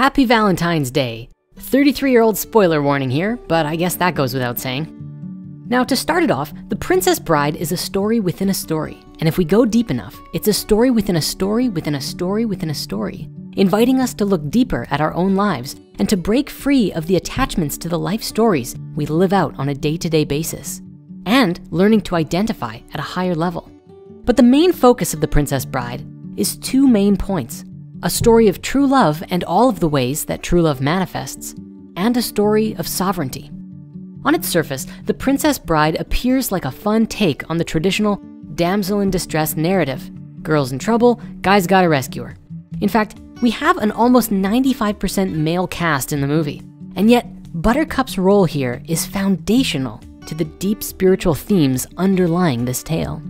Happy Valentine's Day. 33 year old spoiler warning here, but I guess that goes without saying. Now to start it off, The Princess Bride is a story within a story. And if we go deep enough, it's a story within a story within a story within a story, inviting us to look deeper at our own lives and to break free of the attachments to the life stories we live out on a day-to-day basis and learning to identify at a higher level. But the main focus of The Princess Bride is two main points, a story of true love and all of the ways that true love manifests, and a story of sovereignty. On its surface, The Princess Bride appears like a fun take on the traditional damsel in distress narrative. Girls in trouble, guys gotta rescue her. In fact, we have an almost 95% male cast in the movie, and yet Buttercup's role here is foundational to the deep spiritual themes underlying this tale.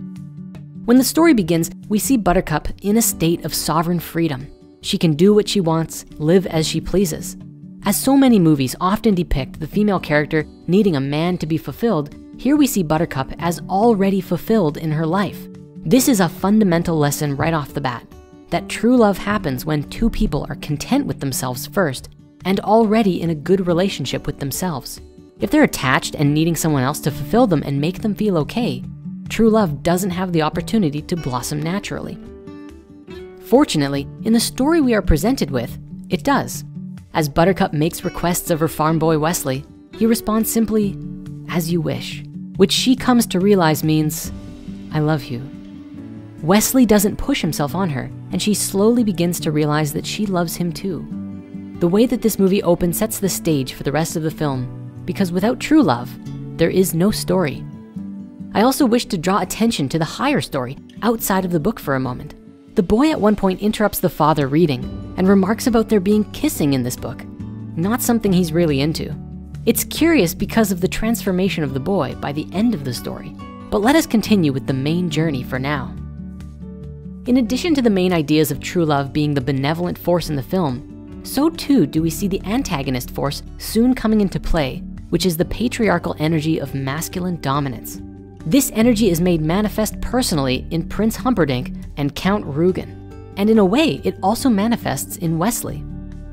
When the story begins, we see Buttercup in a state of sovereign freedom. She can do what she wants, live as she pleases. As so many movies often depict the female character needing a man to be fulfilled, here we see Buttercup as already fulfilled in her life. This is a fundamental lesson right off the bat, that true love happens when two people are content with themselves first and already in a good relationship with themselves. If they're attached and needing someone else to fulfill them and make them feel okay, true love doesn't have the opportunity to blossom naturally. Fortunately, in the story we are presented with, it does. As Buttercup makes requests of her farm boy Westley, he responds simply, as you wish, which she comes to realize means, I love you. Westley doesn't push himself on her, and she slowly begins to realize that she loves him too. The way that this movie opens sets the stage for the rest of the film, because without true love, there is no story. I also wish to draw attention to the higher story outside of the book for a moment. The boy at one point interrupts the father reading and remarks about there being kissing in this book, not something he's really into. It's curious because of the transformation of the boy by the end of the story, but let us continue with the main journey for now. In addition to the main ideas of true love being the benevolent force in the film, so too do we see the antagonist force soon coming into play, which is the patriarchal energy of masculine dominance. This energy is made manifest personally in Prince Humperdinck and Count Rugen. And in a way, it also manifests in Westley.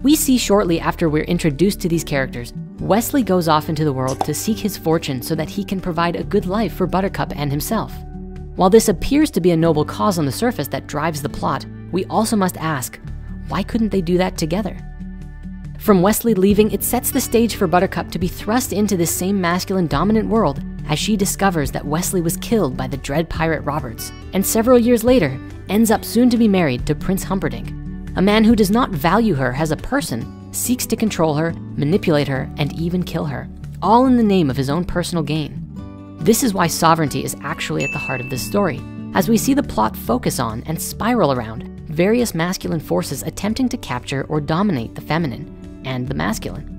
We see shortly after we're introduced to these characters, Westley goes off into the world to seek his fortune so that he can provide a good life for Buttercup and himself. While this appears to be a noble cause on the surface that drives the plot, we also must ask, why couldn't they do that together? From Westley leaving, it sets the stage for Buttercup to be thrust into this same masculine dominant world as she discovers that Westley was killed by the dread pirate Roberts, and several years later, ends up soon to be married to Prince Humperdinck. A man who does not value her as a person, seeks to control her, manipulate her, and even kill her, all in the name of his own personal gain. This is why sovereignty is actually at the heart of this story, as we see the plot focus on and spiral around various masculine forces attempting to capture or dominate the feminine and the masculine.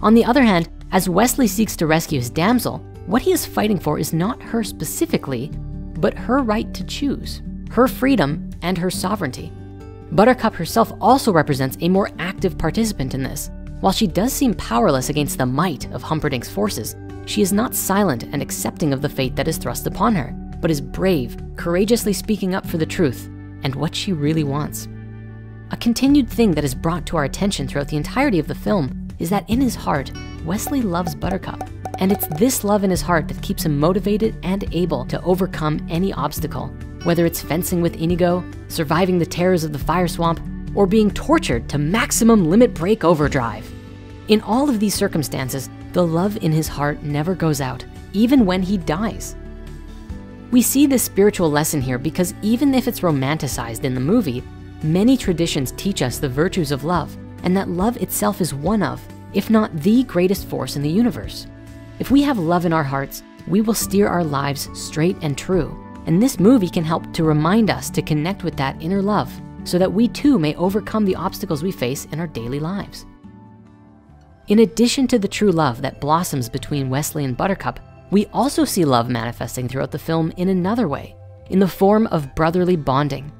On the other hand, as Westley seeks to rescue his damsel, what he is fighting for is not her specifically, but her right to choose, her freedom and her sovereignty. Buttercup herself also represents a more active participant in this. While she does seem powerless against the might of Humperdinck's forces, she is not silent and accepting of the fate that is thrust upon her, but is brave, courageously speaking up for the truth and what she really wants. A continued thing that is brought to our attention throughout the entirety of the film is that in his heart, Westley loves Buttercup. And it's this love in his heart that keeps him motivated and able to overcome any obstacle, whether it's fencing with Inigo, surviving the terrors of the fire swamp, or being tortured to maximum limit break overdrive. In all of these circumstances, the love in his heart never goes out, even when he dies. We see this spiritual lesson here because even if it's romanticized in the movie, many traditions teach us the virtues of love and that love itself is one of, if not the greatest force in the universe. If we have love in our hearts, we will steer our lives straight and true. And this movie can help to remind us to connect with that inner love so that we too may overcome the obstacles we face in our daily lives. In addition to the true love that blossoms between Westley and Buttercup, we also see love manifesting throughout the film in another way, in the form of brotherly bonding.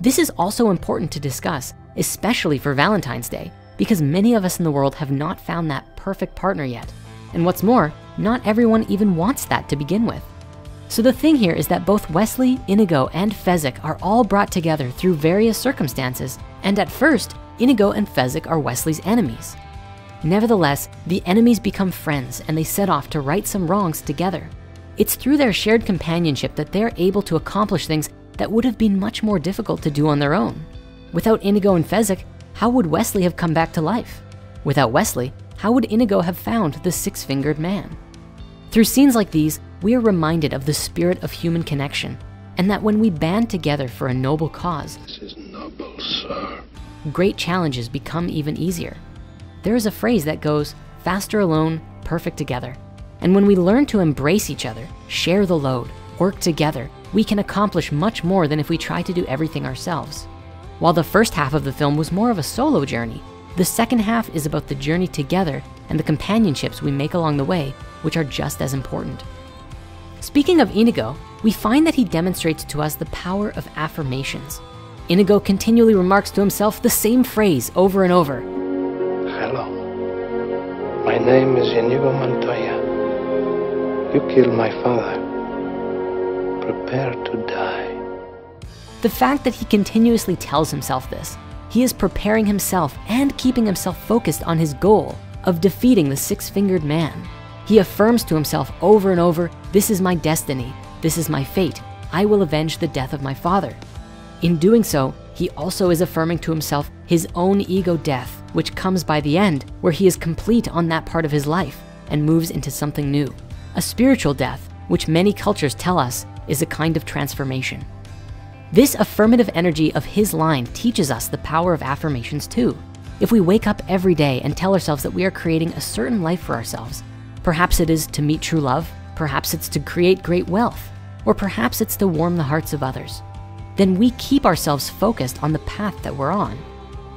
This is also important to discuss, especially for Valentine's Day, because many of us in the world have not found that perfect partner yet. And what's more, not everyone even wants that to begin with. So the thing here is that both Westley, Inigo, and Fezzik are all brought together through various circumstances. And at first, Inigo and Fezzik are Westley's enemies. Nevertheless, the enemies become friends and they set off to right some wrongs together. It's through their shared companionship that they're able to accomplish things that would have been much more difficult to do on their own. Without Inigo and Fezzik, how would Westley have come back to life? Without Westley, how would Inigo have found the six-fingered man? Through scenes like these, we are reminded of the spirit of human connection and that when we band together for a noble cause, This is noble, sir. great challenges become even easier. There is a phrase that goes, faster alone, perfect together. And when we learn to embrace each other, share the load, work together, we can accomplish much more than if we try to do everything ourselves. While the first half of the film was more of a solo journey, the second half is about the journey together and the companionships we make along the way, which are just as important. Speaking of Inigo, we find that he demonstrates to us the power of affirmations. Inigo continually remarks to himself the same phrase over and over. Hello. My name is Inigo Montoya. You killed my father. Prepare to die. The fact that he continuously tells himself this, he is preparing himself and keeping himself focused on his goal of defeating the six-fingered man. He affirms to himself over and over, this is my destiny, this is my fate, I will avenge the death of my father. In doing so, he also is affirming to himself his own ego death, which comes by the end, where he is complete on that part of his life and moves into something new. A spiritual death, which many cultures tell us is a kind of transformation. This affirmative energy of his line teaches us the power of affirmations too. If we wake up every day and tell ourselves that we are creating a certain life for ourselves, perhaps it is to meet true love, perhaps it's to create great wealth, or perhaps it's to warm the hearts of others, then we keep ourselves focused on the path that we're on.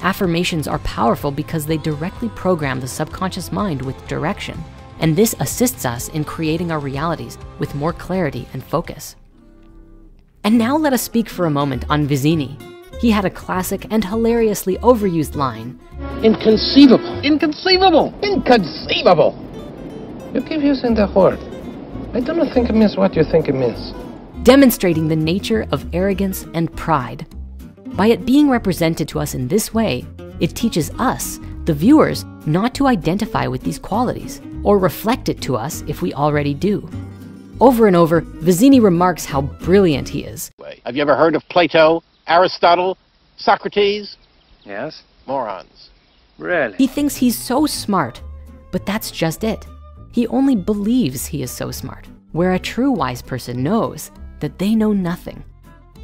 Affirmations are powerful because they directly program the subconscious mind with direction, and this assists us in creating our realities with more clarity and focus. And now let us speak for a moment on Vizzini. He had a classic and hilariously overused line, Inconceivable. Inconceivable. Inconceivable. You keep using the word. I do not think it means what you think it means. demonstrating the nature of arrogance and pride. By it being represented to us in this way, it teaches us, the viewers, not to identify with these qualities or reflect it to us if we already do. Over and over, Vizzini remarks how brilliant he is. Have you ever heard of Plato, Aristotle, Socrates? Yes? Morons. Really? He thinks he's so smart, but that's just it. He only believes he is so smart, where a true wise person knows that they know nothing.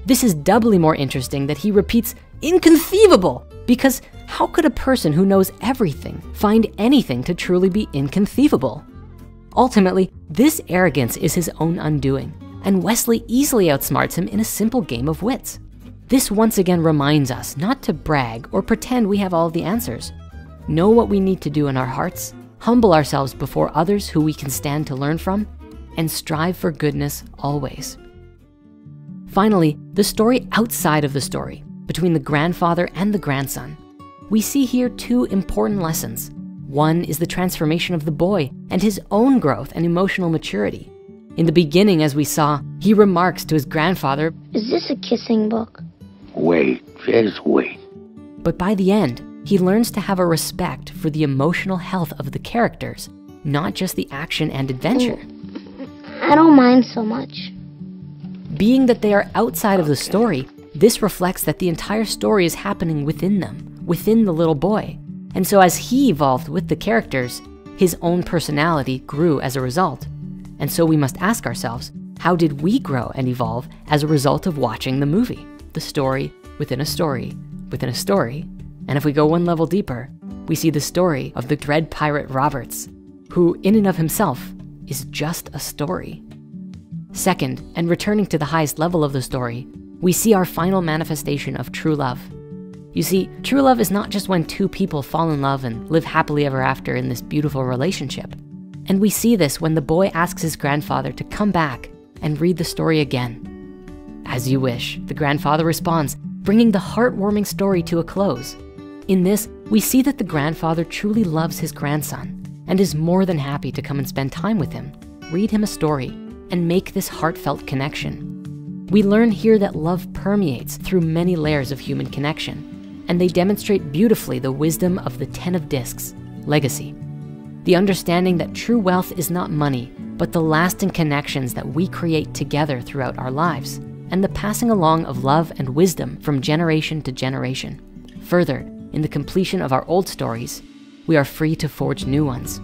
This is doubly more interesting that he repeats inconceivable, because how could a person who knows everything find anything to truly be inconceivable? Ultimately, this arrogance is his own undoing, and Westley easily outsmarts him in a simple game of wits. This once again reminds us not to brag or pretend we have all the answers. Know what we need to do in our hearts, humble ourselves before others who we can stand to learn from, and strive for goodness always. Finally, the story outside of the story, between the grandfather and the grandson. We see here two important lessons. One is the transformation of the boy and his own growth and emotional maturity. In the beginning, as we saw, he remarks to his grandfather, Is this a kissing book? Wait, just wait. but by the end, he learns to have a respect for the emotional health of the characters, not just the action and adventure. Mm. I don't mind so much. Being that they are outside of the story, this reflects that the entire story is happening within them, within the little boy. And so as he evolved with the characters, his own personality grew as a result. And so we must ask ourselves, how did we grow and evolve as a result of watching the movie? The story within a story within a story. And if we go one level deeper, we see the story of the dread pirate Roberts, who in and of himself is just a story. Second, and returning to the highest level of the story, we see our final manifestation of true love. You see, true love is not just when two people fall in love and live happily ever after in this beautiful relationship. And we see this when the boy asks his grandfather to come back and read the story again. As you wish, the grandfather responds, bringing the heartwarming story to a close. In this, we see that the grandfather truly loves his grandson and is more than happy to come and spend time with him, read him a story, and make this heartfelt connection. We learn here that love permeates through many layers of human connection, and they demonstrate beautifully the wisdom of the 10 of discs, legacy. The understanding that true wealth is not money, but the lasting connections that we create together throughout our lives, and the passing along of love and wisdom from generation to generation. Further, in the completion of our old stories, we are free to forge new ones.